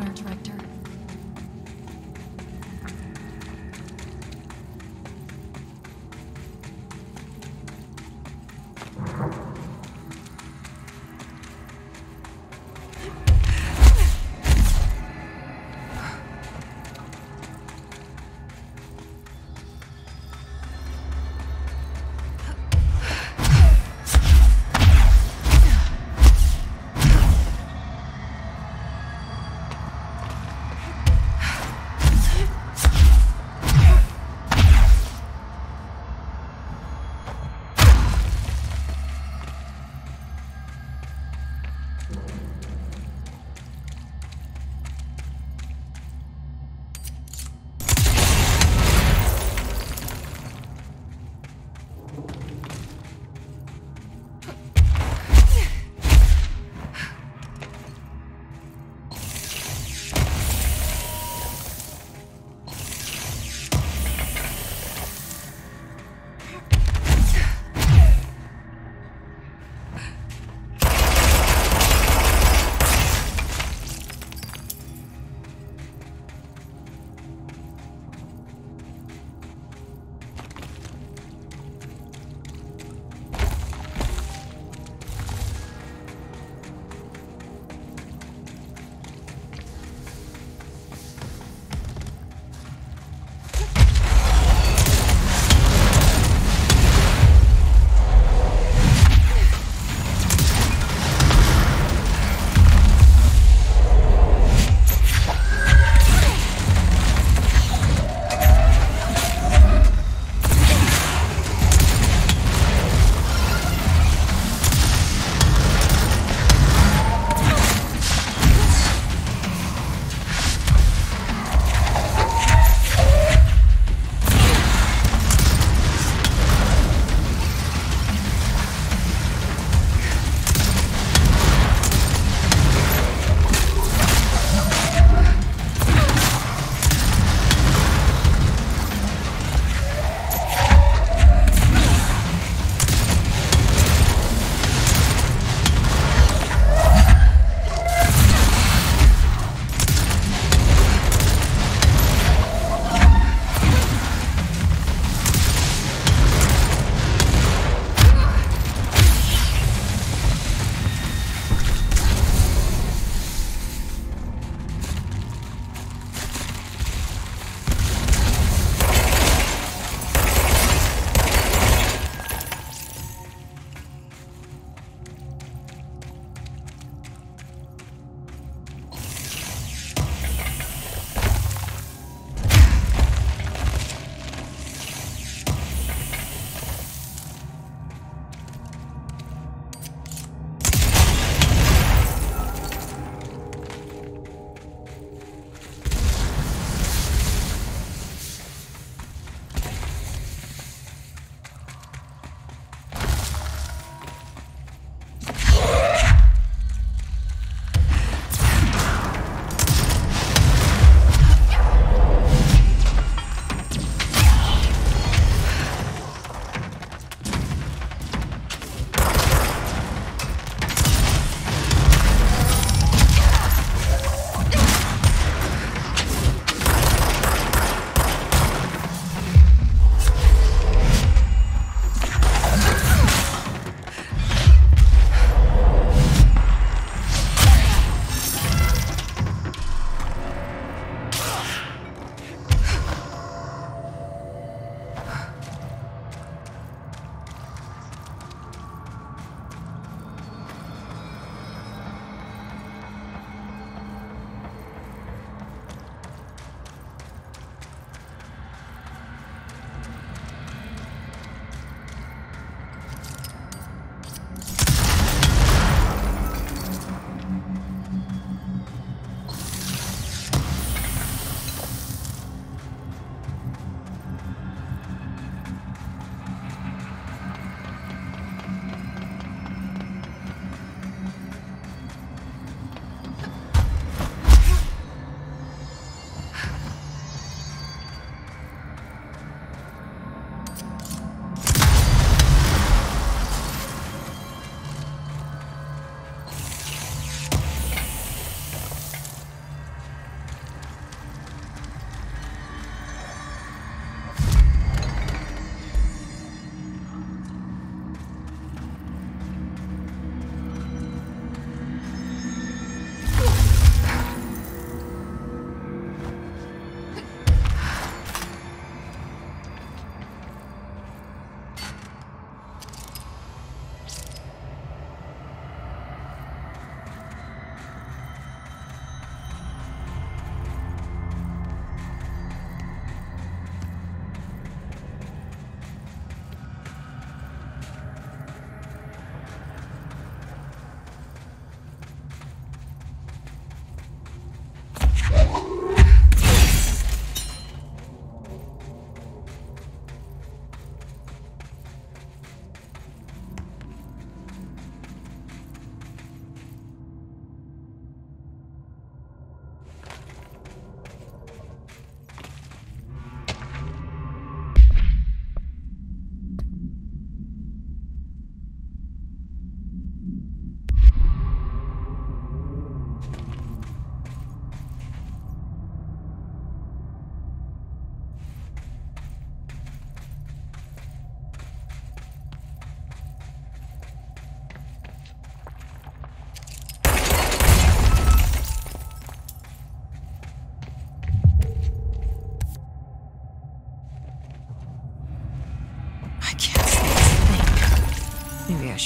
honor, Director. Maybe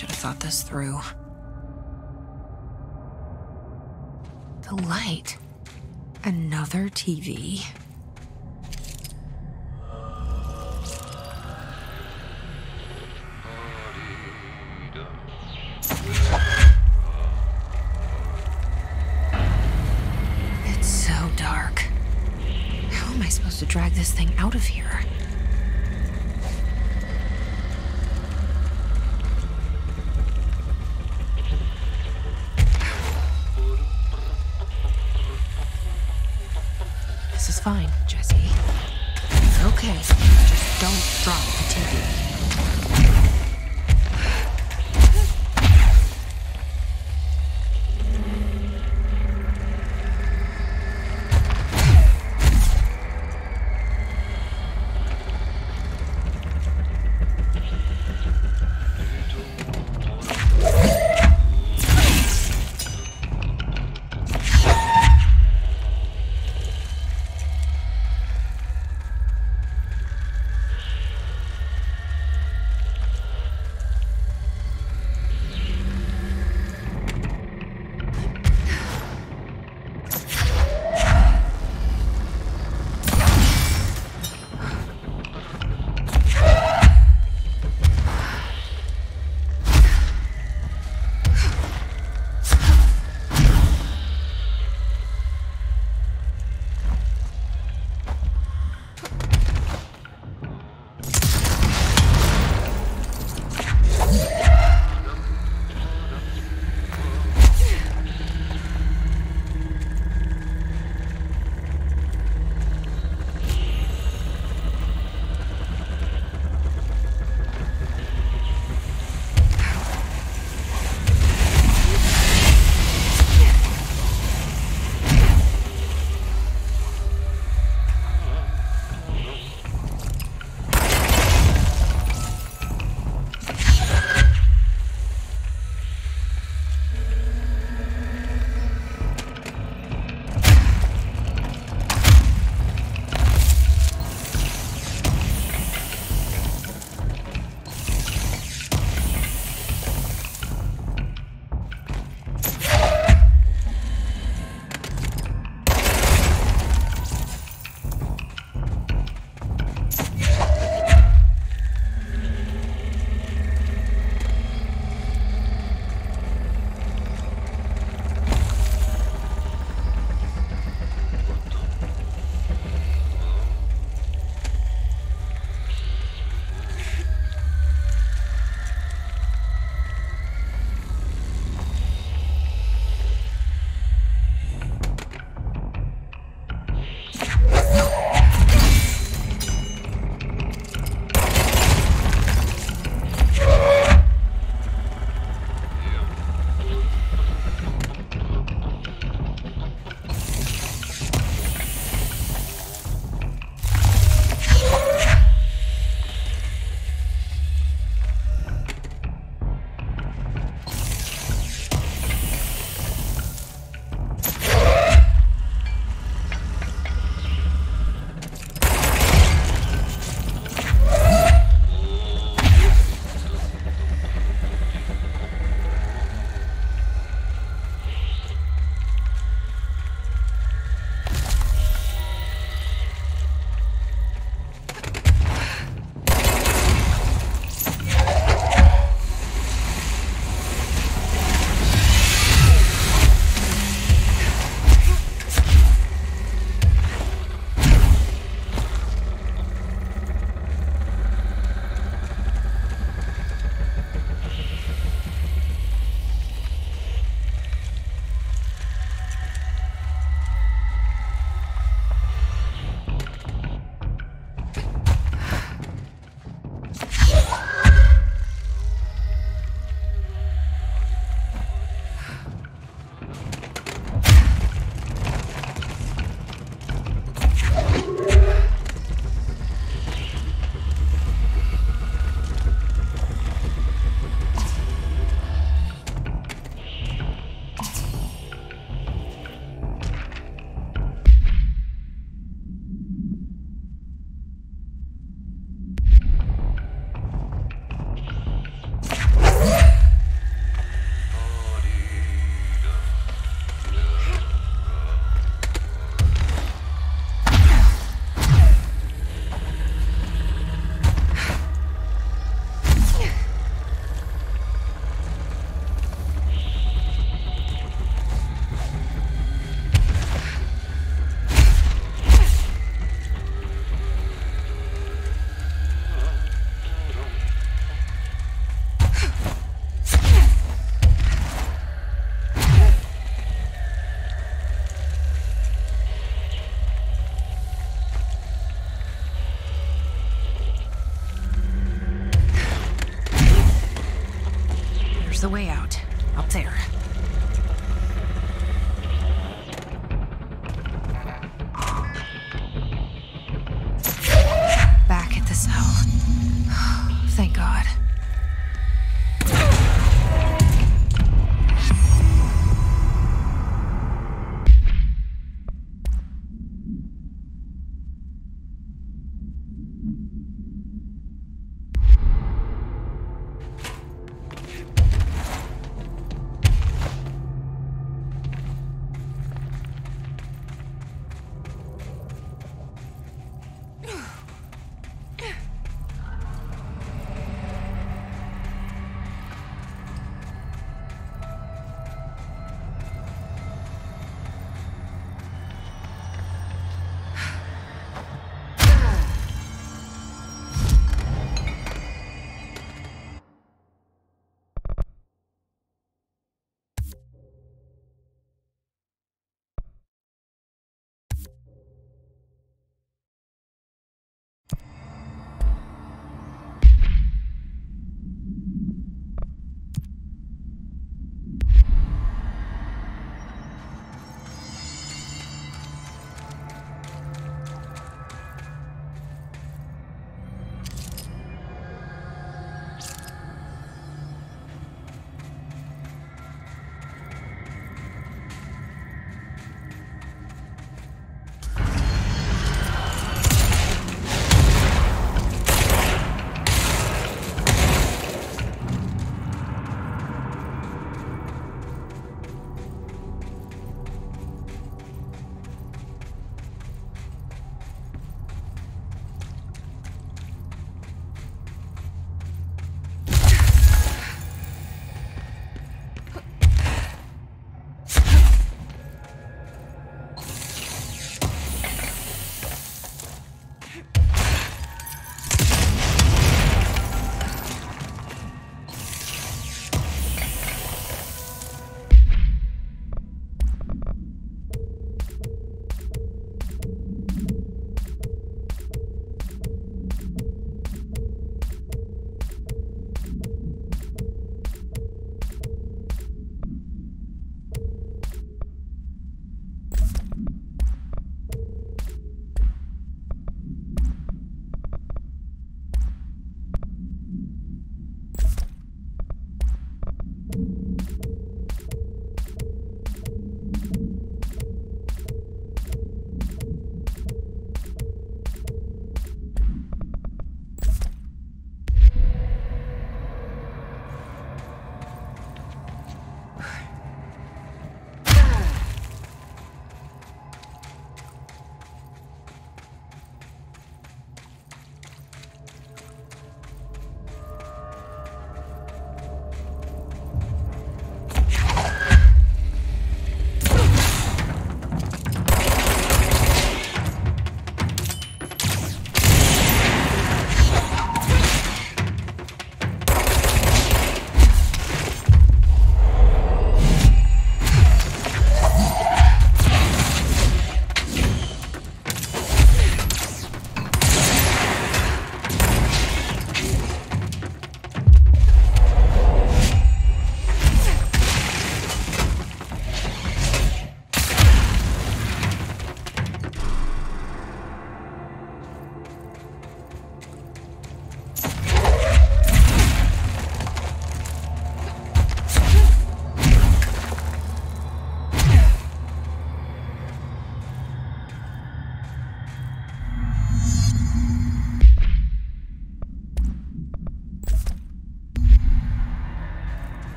should have thought this through. The light. Another TV. It's so dark. How am I supposed to drag this thing out of here?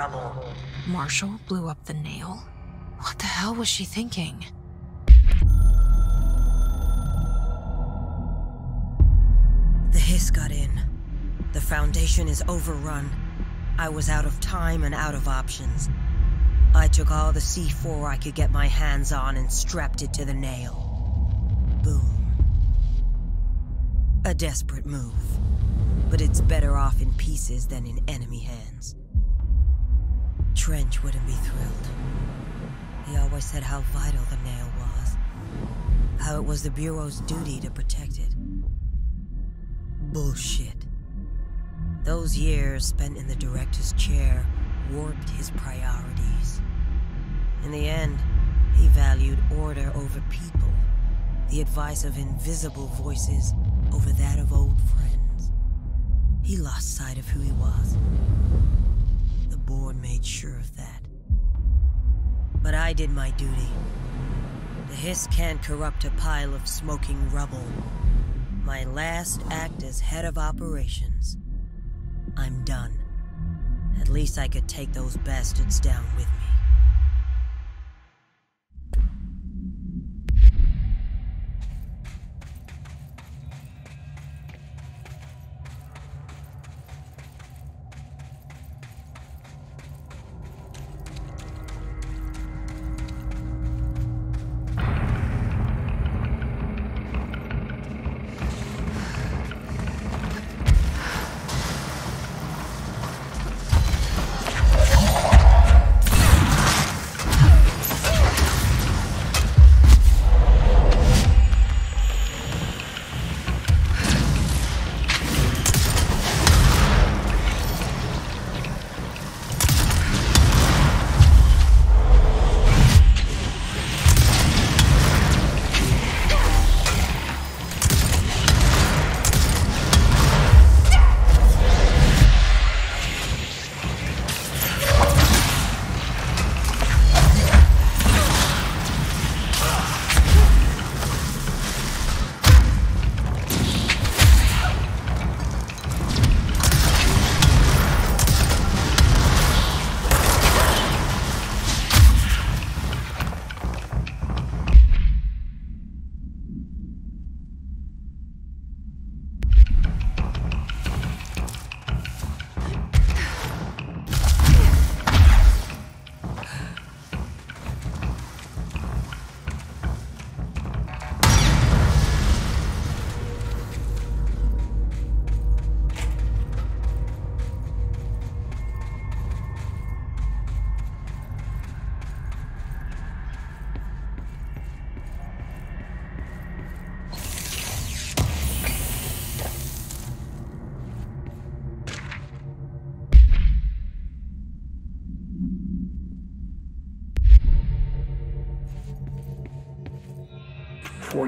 Rubble. Marshall blew up the nail? What the hell was she thinking? The hiss got in. The Foundation is overrun. I was out of time and out of options. I took all the C4 I could get my hands on and strapped it to the nail. Boom. A desperate move. But it's better off in pieces than in enemy hands. Trench wouldn't be thrilled. He always said how vital the nail was. How it was the Bureau's duty to protect it. Bullshit. Those years spent in the director's chair warped his priorities. In the end, he valued order over people, the advice of invisible voices over that of old friends. He lost sight of who he was. Board made sure of that. But I did my duty. The hiss can't corrupt a pile of smoking rubble. My last act as head of operations. I'm done. At least I could take those bastards down with me.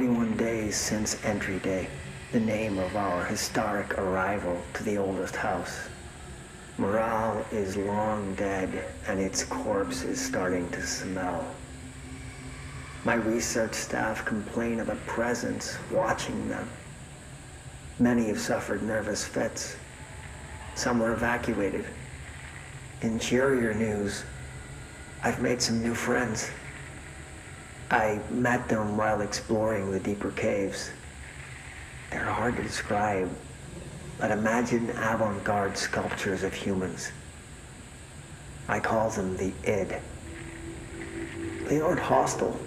Forty-one days since entry day, the name of our historic arrival to the oldest house. Morale is long dead, and its corpse is starting to smell. My research staff complain of a presence watching them. Many have suffered nervous fits. Some were evacuated. In news, I've made some new friends. I met them while exploring the deeper caves. They're hard to describe, but imagine avant-garde sculptures of humans. I call them the id. They aren't hostile.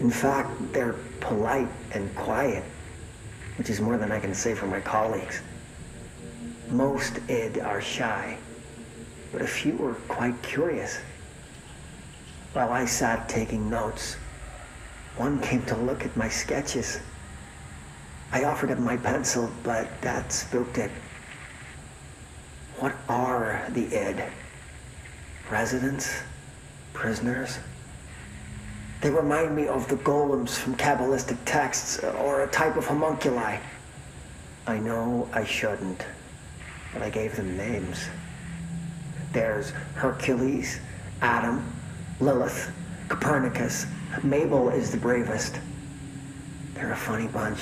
In fact, they're polite and quiet, which is more than I can say for my colleagues. Most id are shy, but a few are quite curious. While I sat taking notes, one came to look at my sketches. I offered him my pencil, but that spooked it. What are the id? Residents? Prisoners? They remind me of the golems from Kabbalistic texts, or a type of homunculi. I know I shouldn't, but I gave them names. There's Hercules, Adam, Lilith, Copernicus. Mabel is the bravest. They're a funny bunch.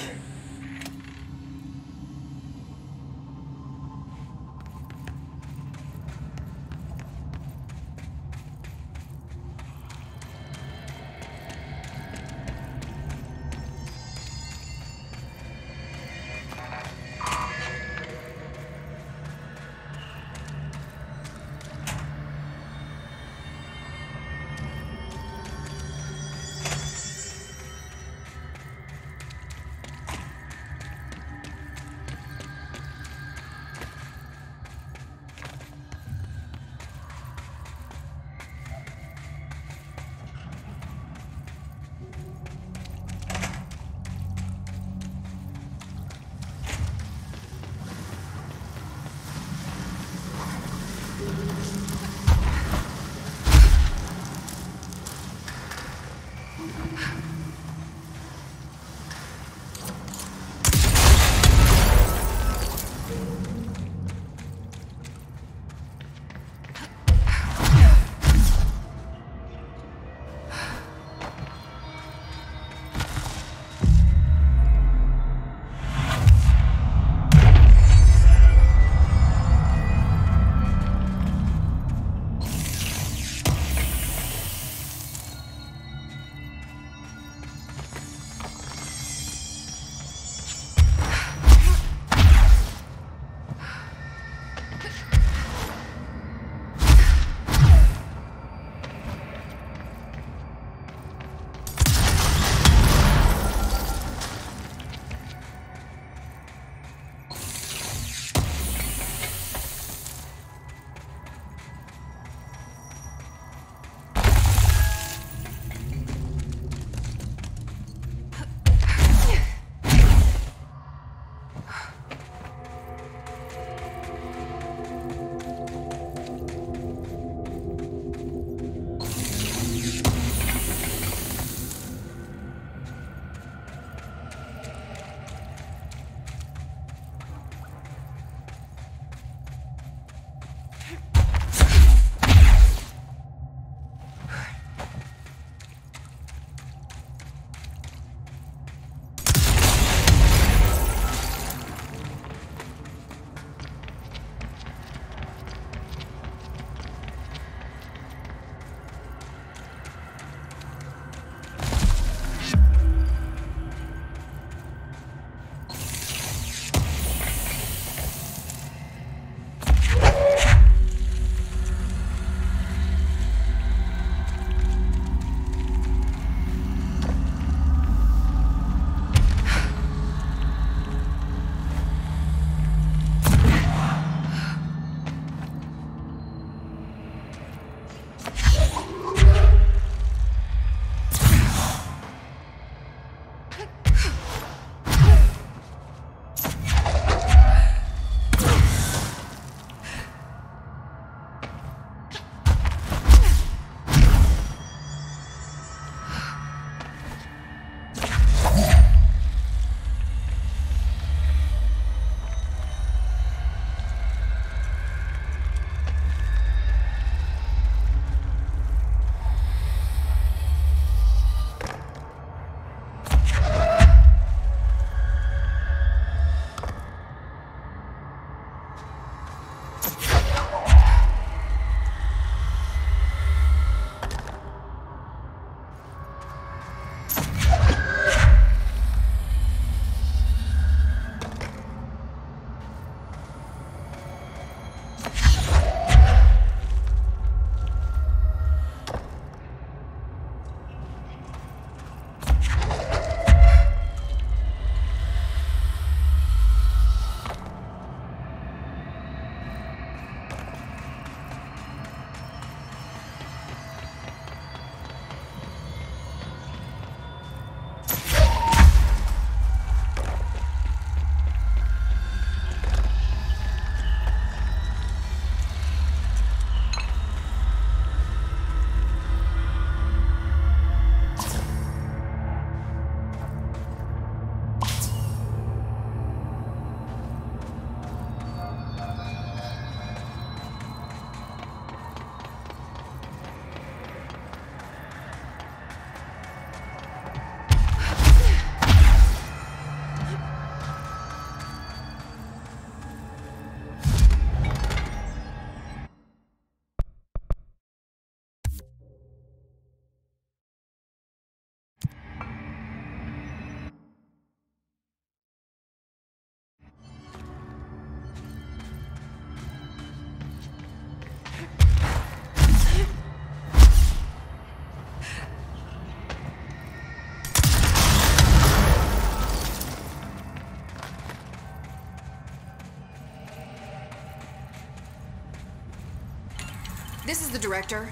the director.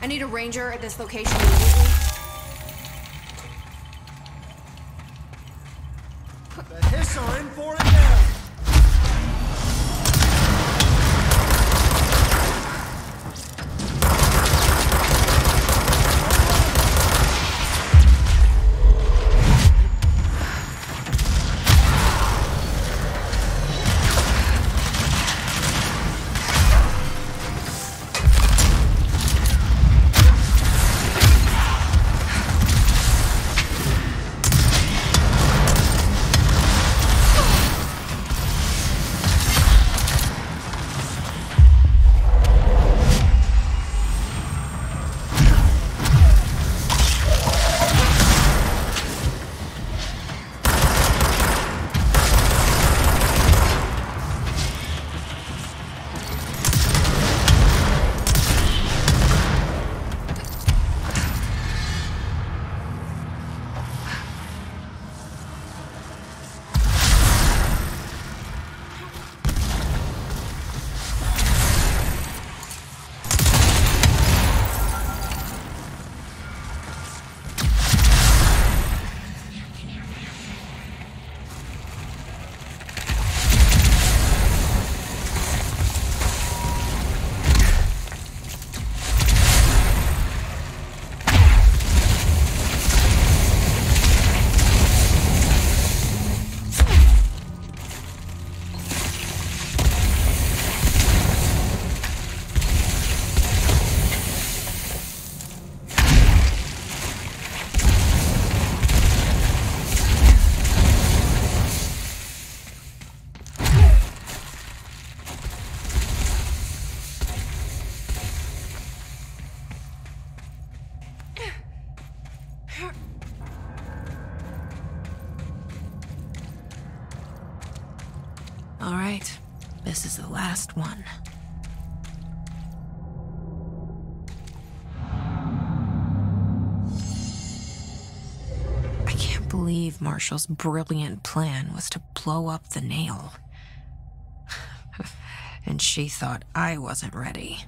I need a ranger at this location one. I can't believe Marshall's brilliant plan was to blow up the nail. and she thought I wasn't ready.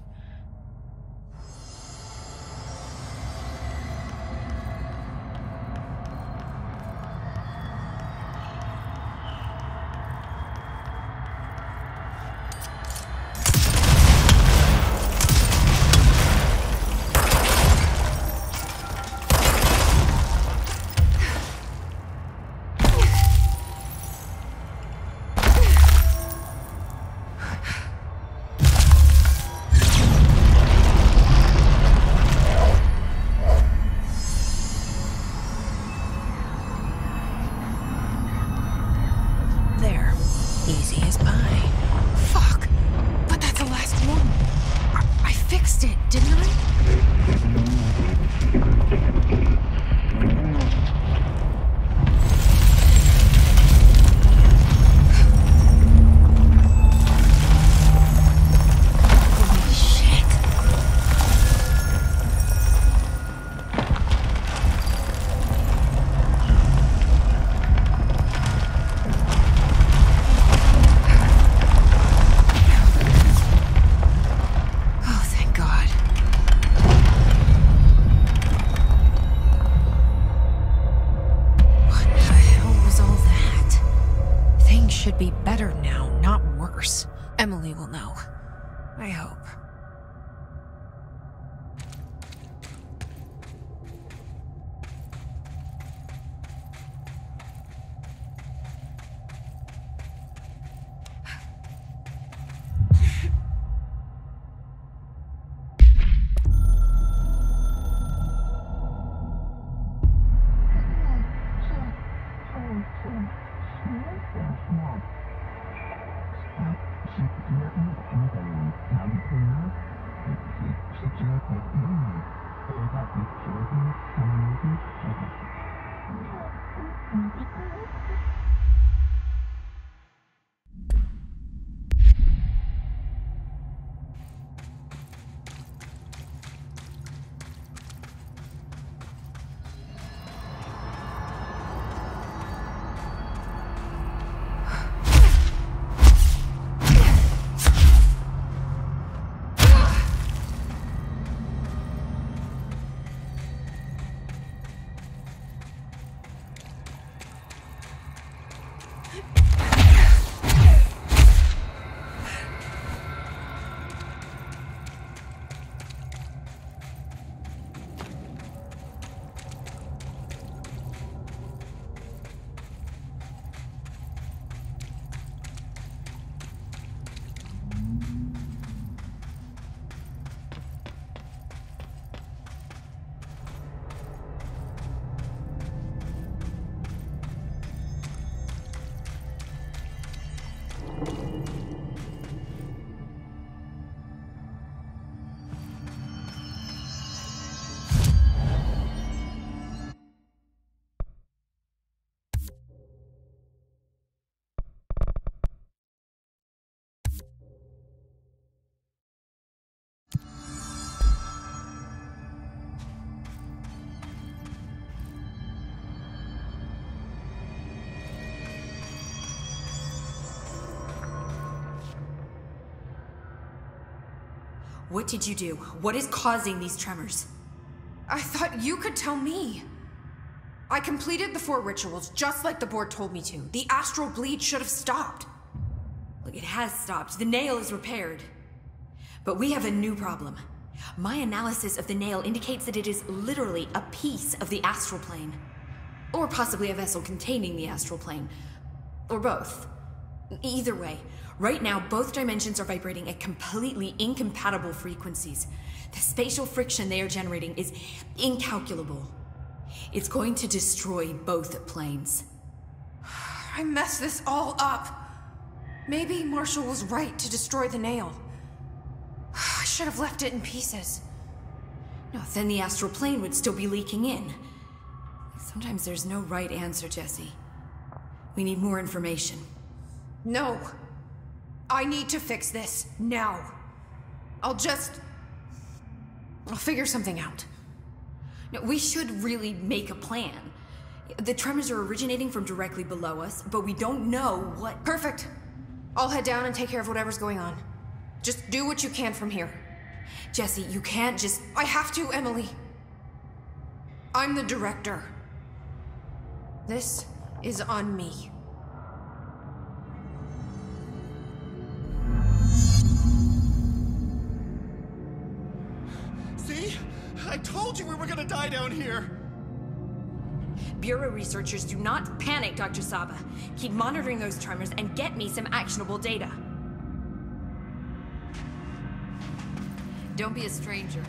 What did you do? What is causing these tremors? I thought you could tell me. I completed the four rituals just like the board told me to. The astral bleed should have stopped. Look, it has stopped. The nail is repaired. But we have a new problem. My analysis of the nail indicates that it is literally a piece of the astral plane. Or possibly a vessel containing the astral plane. Or both. Either way, right now both dimensions are vibrating at completely incompatible frequencies. The spatial friction they are generating is incalculable. It's going to destroy both planes. I messed this all up. Maybe Marshall was right to destroy the nail. I should have left it in pieces. No, then the astral plane would still be leaking in. Sometimes there's no right answer, Jesse. We need more information. No. I need to fix this now. I'll just. I'll figure something out. No, we should really make a plan. The tremors are originating from directly below us, but we don't know what. Perfect. I'll head down and take care of whatever's going on. Just do what you can from here. Jesse, you can't just. I have to, Emily. I'm the director. This is on me. You we were gonna die down here! Bureau researchers do not panic, Dr. Saba. Keep monitoring those tremors and get me some actionable data. Don't be a stranger.